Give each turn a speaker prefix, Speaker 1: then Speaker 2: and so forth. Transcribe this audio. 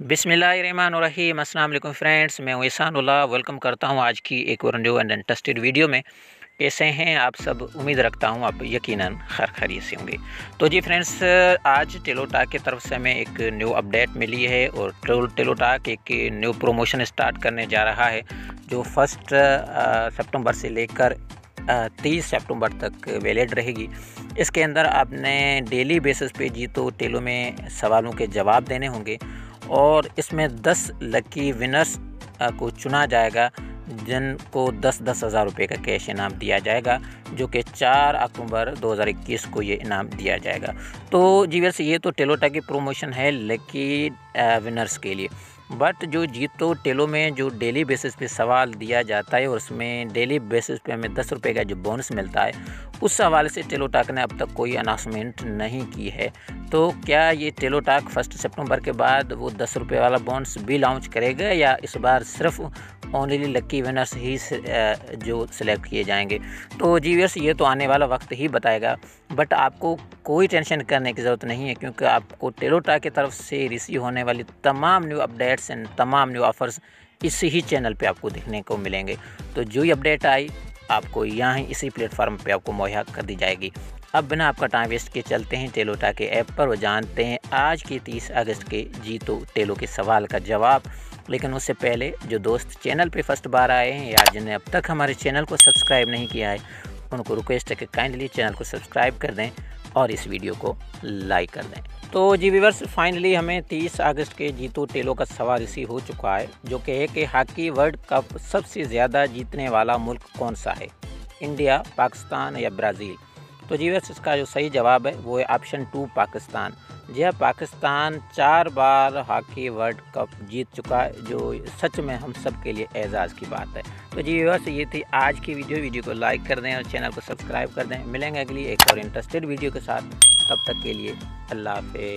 Speaker 1: بسم اللہ الرحمن الرحیم، السلام علیکم فرینڈس میں احسان اللہ۔ ویلکم کرتا ہوں آج کی ایک اور نیو اینڈ انٹرسٹڈ ویڈیو میں۔ کیسے ہیں آپ سب؟ امید رکھتا ہوں آپ یقیناً خیر خرید سے ہوں گے۔ تو جی فرینڈس آج ٹیلو ٹاک کی طرف سے ہمیں ایک نیو اپڈیٹ ملی ہے اور ٹیلو ٹاک ایک نیو پروموشن اسٹارٹ کرنے جا رہا ہے، جو فسٹ سپٹمبر سے لے کر تیس سپٹمبر تک ویلڈ رہے گی۔ اس کے اندر آپ نے ڈیلی بیسس پہ جی تو ٹیلو میں سوالوں کے جواب دینے ہوں گے۔ اور اس میں دس لکی ونرس کو چنا جائے گا۔ جن کو دس دس ہزار روپے کا کیش انعام دیا جائے گا، جو کہ چار اکتوبر دو ہزار اکیس کو یہ انعام دیا جائے گا۔ تو جی ویسے یہ تو ٹیلوٹا کی پروموشن ہے لکی ونرس کے لیے۔ بٹ جو جیتو ٹیلو میں جو ڈیلی بیسس پہ سوال دیا جاتا ہے اور اس میں ڈیلی بیسس پہ ہمیں دس روپے کا جو بونس ملتا ہے، اس حوالے سے ٹیلو ٹاک نے اب تک کوئی اناؤنسمنٹ نہیں کی ہے۔ تو کیا یہ ٹیلو ٹاک فرسٹ سپٹمبر کے بعد وہ دس روپے والا بونس بھی لانچ کرے گا یا اس بار صرف اونلی لکی ونرس ہی جو سلیکٹ کیے جائیں گے تو جی ویئرس یہ تو آنے والا وقت ہی بتائے گا بٹ آپ کو کوئی ٹینشن کرنے کی ضرورت نہیں ہے کیونکہ آپ کو ٹیلوٹا کی طرف سے ریسیو ہونے والی تمام نیو اپڈیٹس اینڈ تمام نیو آفرز اسی ہی چینل پہ آپ کو دیکھنے کو ملیں گے تو جو ہی اپڈیٹ آئی آپ کو یہاں ہی اسی پلیٹ فارم پہ آپ کو مہیا کر دی جائے گی اب بنا آپ کا ٹائم ویسٹ کے چلتے ہیں ٹیلوٹا کے ایپ پر وہ جانتے ہیں آج کی تیس اگست کے جیتو ٹیلو کے سوال کا جواب لیکن اس سے پہلے جو دوست چینل پہ فرسٹ بار آئے ہیں یا جنہیں اب تک ہمارے چینل کو سبسکرائب نہیں کیا ہے، ان کو ریکویسٹ ہے کہ کائنڈلی چینل کو سبسکرائب کر دیں اور اس ویڈیو کو لائک کر دیں۔ تو جی ویورس فائنلی ہمیں تیس اگست کے جیتو ٹیلو کا سوال اسی ہو چکا ہے، جو کہ ہے کہ ہاکی ورلڈ کپ سب سے زیادہ جیتنے والا ملک کون سا ہے؟ انڈیا، پاکستان یا برازیل؟ تو جی ویس اس کا جو صحیح جواب ہے وہ ہے آپشن ٹو پاکستان۔ جی ہاں پاکستان چار بار ہاکی ورلڈ کپ جیت چکا ہے، جو سچ میں ہم سب کے لیے اعزاز کی بات ہے۔ تو جی ویس یہ تھی آج کی ویڈیو۔ ویڈیو کو لائک کر دیں اور چینل کو سبسکرائب کر دیں۔ ملیں گے اگلی ایک اور انٹرسٹڈ ویڈیو کے ساتھ۔ تب تک کے لیے اللہ حافظ۔